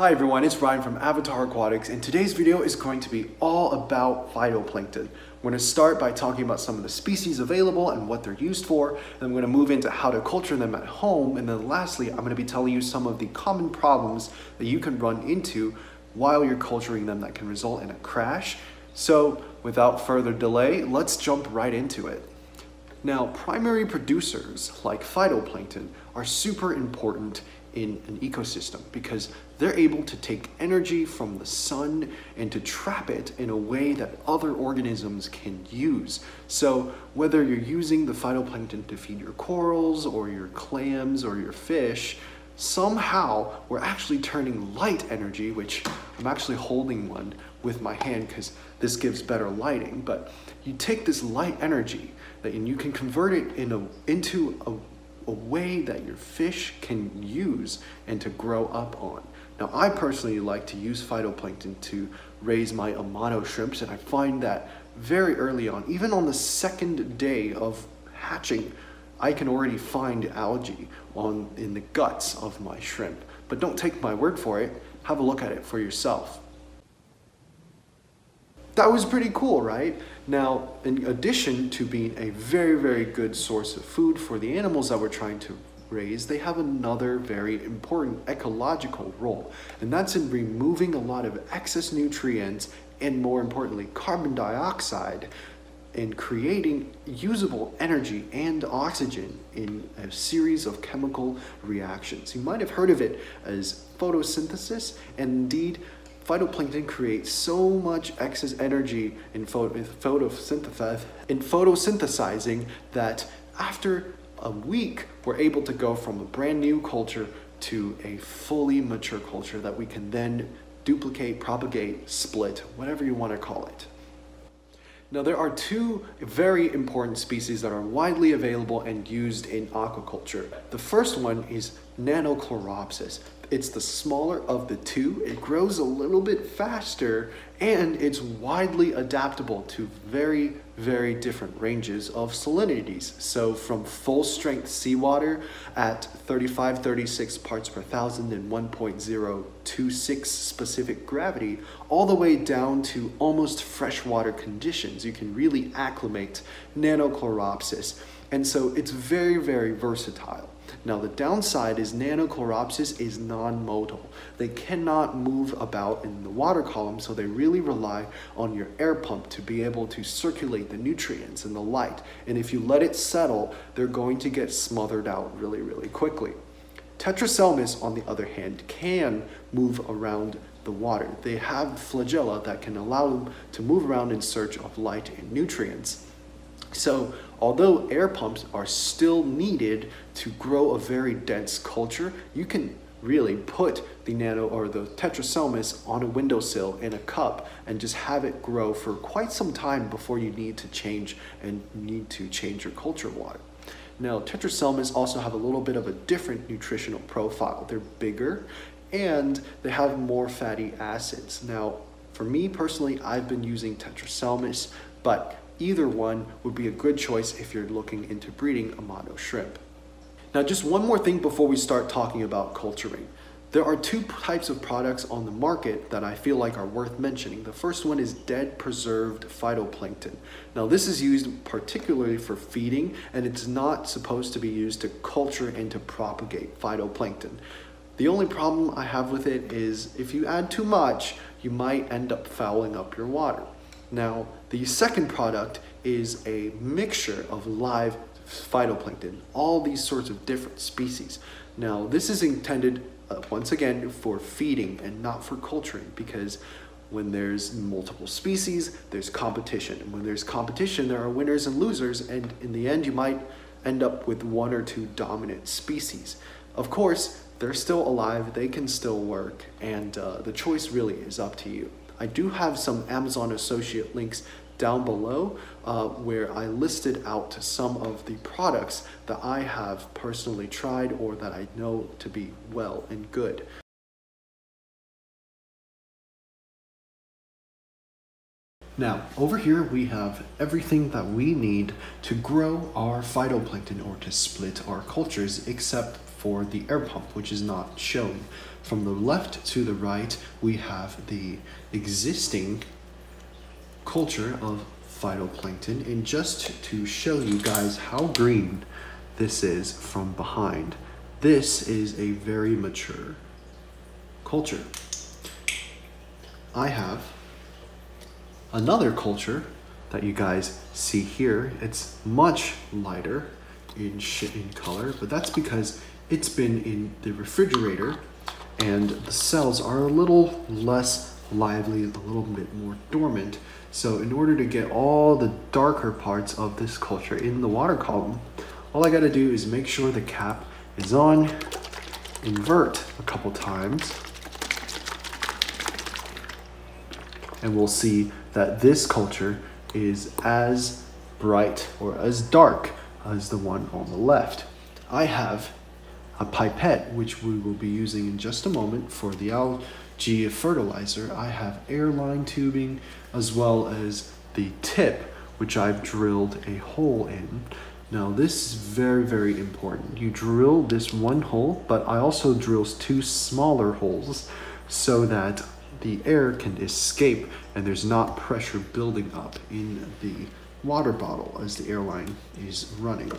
Hi everyone, it's Ryan from Avatar Aquatics and today's video is going to be all about phytoplankton. We're going to start by talking about some of the species available and what they're used for, then we're going to move into how to culture them at home, and then lastly, I'm going to be telling you some of the common problems that you can run into while you're culturing them that can result in a crash. So without further delay, let's jump right into it. Now, primary producers like phytoplankton are super important in an ecosystem because they're able to take energy from the sun and to trap it in a way that other organisms can use. So whether you're using the phytoplankton to feed your corals or your clams or your fish, somehow we're actually turning light energy, which I'm actually holding one with my hand because this gives better lighting, but you take this light energy that, and you can convert it in a, into a a way that your fish can use and to grow up on. Now, I personally like to use phytoplankton to raise my Amano shrimps, and I find that very early on, even on the second day of hatching, I can already find algae on in the guts of my shrimp. But don't take my word for it, have a look at it for yourself. That was pretty cool, right? Now, in addition to being a very, very good source of food for the animals that we're trying to raise, they have another very important ecological role, and that's in removing a lot of excess nutrients and more importantly, carbon dioxide in creating usable energy and oxygen in a series of chemical reactions. You might have heard of it as photosynthesis, and indeed, phytoplankton creates so much excess energy in, photo, photosynthesis, in photosynthesizing that after a week, we're able to go from a brand new culture to a fully mature culture that we can then duplicate, propagate, split, whatever you want to call it. Now there are two very important species that are widely available and used in aquaculture. The first one is Nannochloropsis. It's the smaller of the two. It grows a little bit faster and it's widely adaptable to very, very different ranges of salinities. So from full strength seawater at 35, 36 parts per thousand and 1.026 specific gravity, all the way down to almost freshwater conditions. You can really acclimate Nannochloropsis. And so it's very, very versatile. Now the downside is Nannochloropsis is non-motile. They cannot move about in the water column, so they really rely on your air pump to be able to circulate the nutrients and the light. And if you let it settle, they're going to get smothered out really, really quickly. Tetraselmis, on the other hand, can move around the water. They have flagella that can allow them to move around in search of light and nutrients. So although air pumps are still needed to grow a very dense culture, you can really put the nano or the tetraselmis on a windowsill in a cup and just have it grow for quite some time before you need to change and need to change your culture water. Now, tetraselmis also have a little bit of a different nutritional profile. They're bigger and they have more fatty acids. Now, for me personally, I've been using tetraselmis, but either one would be a good choice if you're looking into breeding Amano shrimp. Now just one more thing before we start talking about culturing. There are two types of products on the market that I feel like are worth mentioning. The first one is dead preserved phytoplankton. Now this is used particularly for feeding and it's not supposed to be used to culture and to propagate phytoplankton. The only problem I have with it is if you add too much, you might end up fouling up your water. Now, the second product is a mixture of live phytoplankton, all these sorts of different species. Now, this is intended, uh, once again, for feeding and not for culturing because when there's multiple species, there's competition. And when there's competition, there are winners and losers, and in the end, you might end up with one or two dominant species. Of course, they're still alive, they can still work, and uh, the choice really is up to you. I do have some Amazon associate links down below uh, where I listed out some of the products that I have personally tried or that I know to be well and good. Now, over here we have everything that we need to grow our phytoplankton or to split our cultures except for the air pump, which is not shown. from the left to the right, we have the existing culture of phytoplankton. And just to show you guys how green this is from behind, this is a very mature culture. I have another culture that you guys see here. It's much lighter in, in color, but that's because it's been in the refrigerator and the cells are a little less lively, a little bit more dormant. So in order to get all the darker parts of this culture in the water column, all I gotta do is make sure the cap is on, invert a couple times, and we'll see that this culture is as bright or as dark as the one on the left. I have a pipette, which we will be using in just a moment for the algae fertilizer. I have airline tubing as well as the tip, which I've drilled a hole in. Now this is very, very important. You drill this one hole, but I also drills two smaller holes so that the air can escape and there's not pressure building up in the water bottle as the airline is running.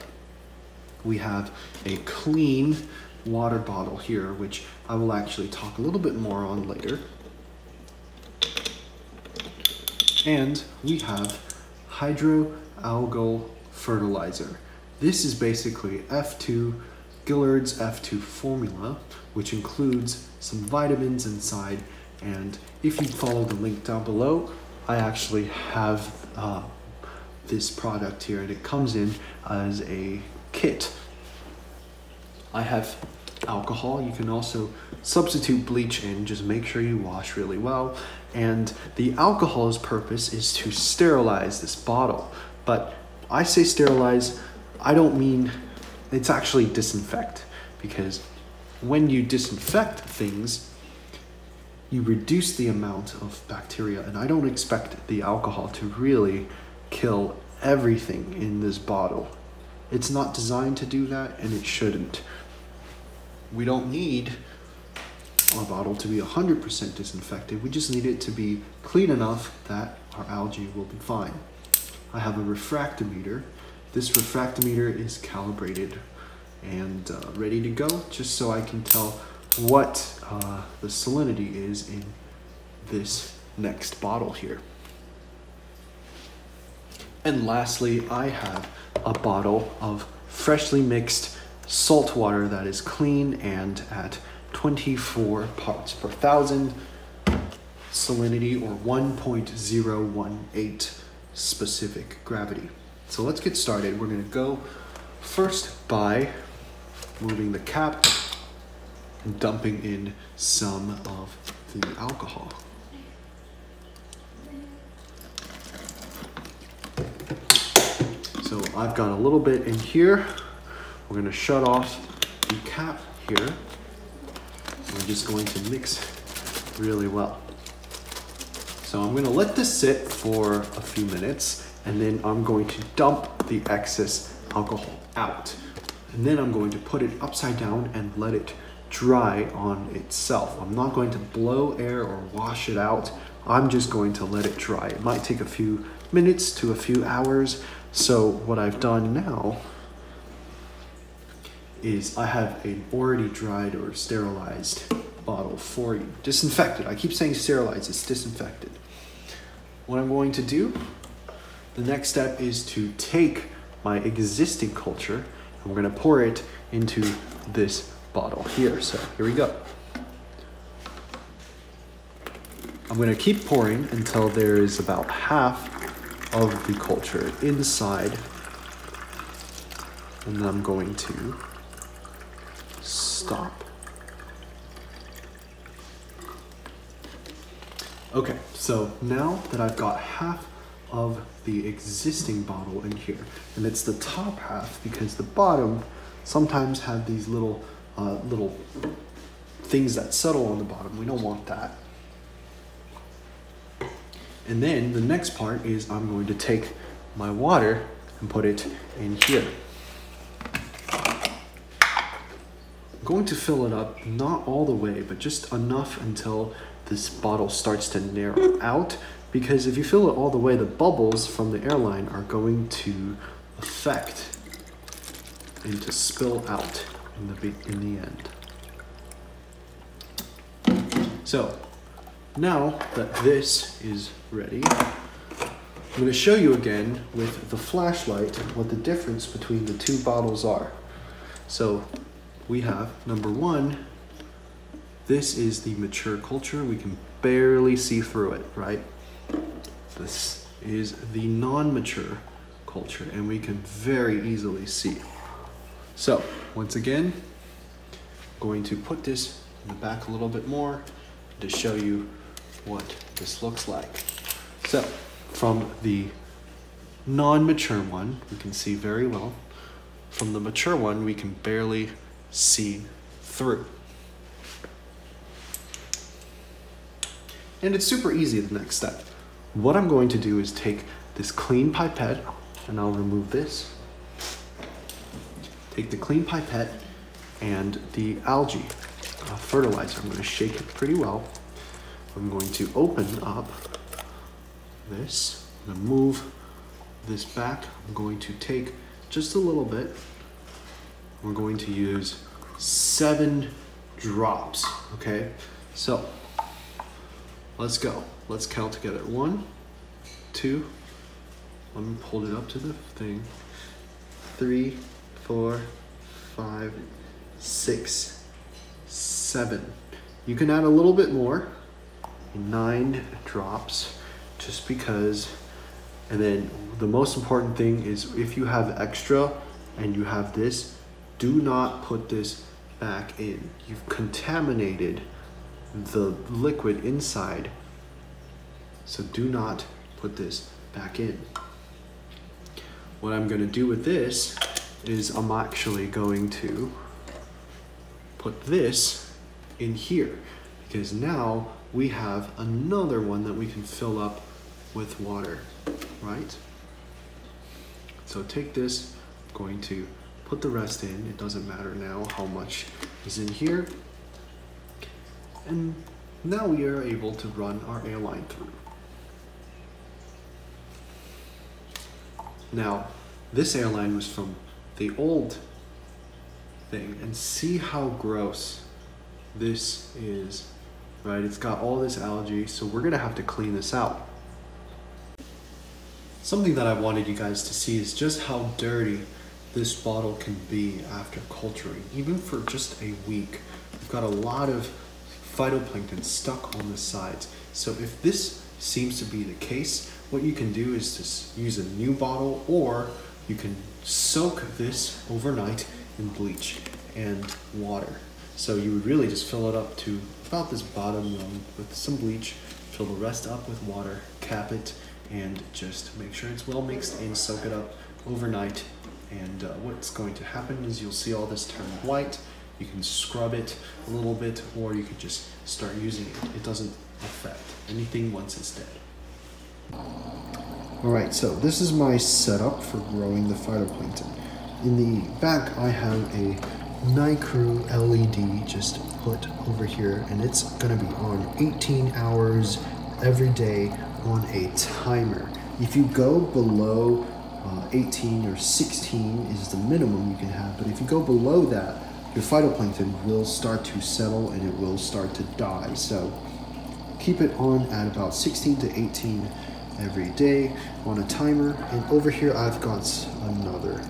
We have a clean water bottle here, which I will actually talk a little bit more on later. And we have hydroalgal fertilizer. This is basically F2, Guillard's F2 formula, which includes some vitamins inside and if you follow the link down below, I actually have uh, this product here and it comes in as a kit. I have alcohol. You can also substitute bleach in, just make sure you wash really well. And the alcohol's purpose is to sterilize this bottle. But I say sterilize, I don't mean it's actually disinfect because when you disinfect things, you reduce the amount of bacteria. And I don't expect the alcohol to really kill everything in this bottle. It's not designed to do that and it shouldn't. We don't need our bottle to be 100% disinfected. We just need it to be clean enough that our algae will be fine. I have a refractometer. This refractometer is calibrated and uh, ready to go just so I can tell what uh, the salinity is in this next bottle here. And lastly, I have a bottle of freshly mixed salt water that is clean and at 24 parts per thousand salinity or 1.018 specific gravity. So let's get started. We're gonna go first by moving the cap and dumping in some of the alcohol. So I've got a little bit in here. We're gonna shut off the cap here. We're just going to mix really well. So I'm gonna let this sit for a few minutes and then I'm going to dump the excess alcohol out. And then I'm going to put it upside down and let it dry on itself. I'm not going to blow air or wash it out. I'm just going to let it dry. It might take a few minutes to a few hours. So what I've done now is I have an already dried or sterilized bottle for you. Disinfected. I keep saying sterilized, it's disinfected. What I'm going to do, the next step is to take my existing culture and we're going to pour it into this bottle here. So here we go. I'm going to keep pouring until there is about half of the culture inside. And then I'm going to stop. Okay, so now that I've got half of the existing bottle in here, and it's the top half because the bottom sometimes have these little uh, little things that settle on the bottom. We don't want that. And then the next part is I'm going to take my water and put it in here. I'm going to fill it up, not all the way, but just enough until this bottle starts to narrow out. Because if you fill it all the way, the bubbles from the airline are going to affect and to spill out in the, in the end. So now that this is ready, I'm going to show you again with the flashlight what the difference between the two bottles are. So we have number one, this is the mature culture. We can barely see through it, right? This is the non-mature culture and we can very easily see. So once again, going to put this in the back a little bit more to show you what this looks like. So from the non-mature one, we can see very well. From the mature one, we can barely see through. And it's super easy the next step. What I'm going to do is take this clean pipette and I'll remove this. Take the clean pipette and the algae uh, fertilizer. I'm going to shake it pretty well. I'm going to open up this. I'm going to move this back. I'm going to take just a little bit. We're going to use seven drops, okay? So let's go. Let's count together. One, two, let me pull it up to the thing. Three, four, five, six, seven. You can add a little bit more, nine drops, just because. And then the most important thing is if you have extra and you have this, do not put this back in. You've contaminated the liquid inside. So do not put this back in. What I'm gonna do with this is I'm actually going to put this in here because now we have another one that we can fill up with water, right? So take this, I'm going to put the rest in. It doesn't matter now how much is in here. And now we are able to run our airline through. Now, this airline was from the old thing, and see how gross this is, right? It's got all this algae, so we're gonna have to clean this out. Something that I wanted you guys to see is just how dirty this bottle can be after culturing, even for just a week. We've got a lot of phytoplankton stuck on the sides. So if this seems to be the case, what you can do is just use a new bottle or you can soak this overnight in bleach and water. So you would really just fill it up to about this bottom one with some bleach, fill the rest up with water, cap it, and just make sure it's well mixed and soak it up overnight. And uh, what's going to happen is you'll see all this turn white. You can scrub it a little bit, or you could just start using it. It doesn't affect anything once it's dead. Alright, so this is my setup for growing the phytoplankton. In the back, I have a NICREW LED just put over here, and it's gonna be on 18 hours every day on a timer. If you go below uh, 18 or 16 is the minimum you can have, but if you go below that, your phytoplankton will start to settle and it will start to die. So keep it on at about 16 to 18 every day on a timer. And over here I've got another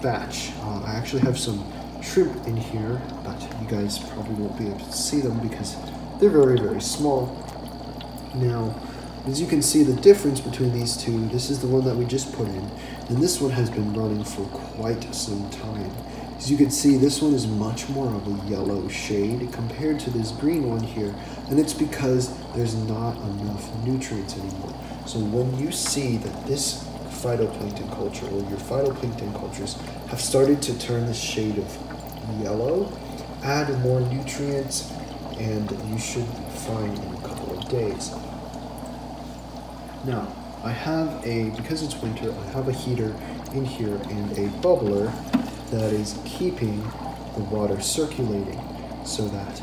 batch. Uh, I actually have some shrimp in here, but you guys probably won't be able to see them because they're very, very small. Now, as you can see the difference between these two, this is the one that we just put in, and this one has been running for quite some time. As you can see, this one is much more of a yellow shade compared to this green one here, and it's because there's not enough nutrients anymore. So when you see that this phytoplankton culture or your phytoplankton cultures have started to turn the shade of yellow, add more nutrients, and you should be fine in a couple of days. Now, I have a, because it's winter, I have a heater in here and a bubbler that is keeping the water circulating so that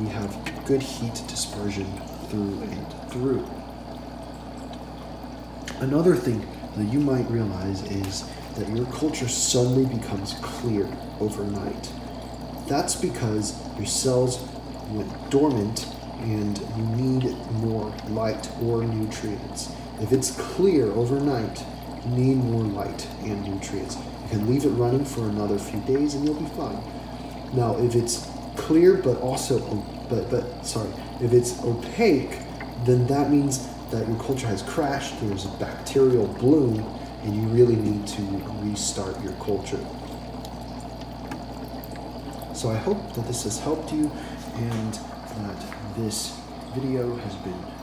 we have good heat dispersion through and through. Another thing that you might realize is that your culture suddenly becomes clear overnight. That's because your cells went dormant and you need more light or nutrients. If it's clear overnight, you need more light and nutrients. You can leave it running for another few days and you'll be fine. Now, if it's clear but also, but, but sorry, if it's opaque, then that means that your culture has crashed, there's a bacterial bloom, and you really need to restart your culture. So I hope that this has helped you and that this video has been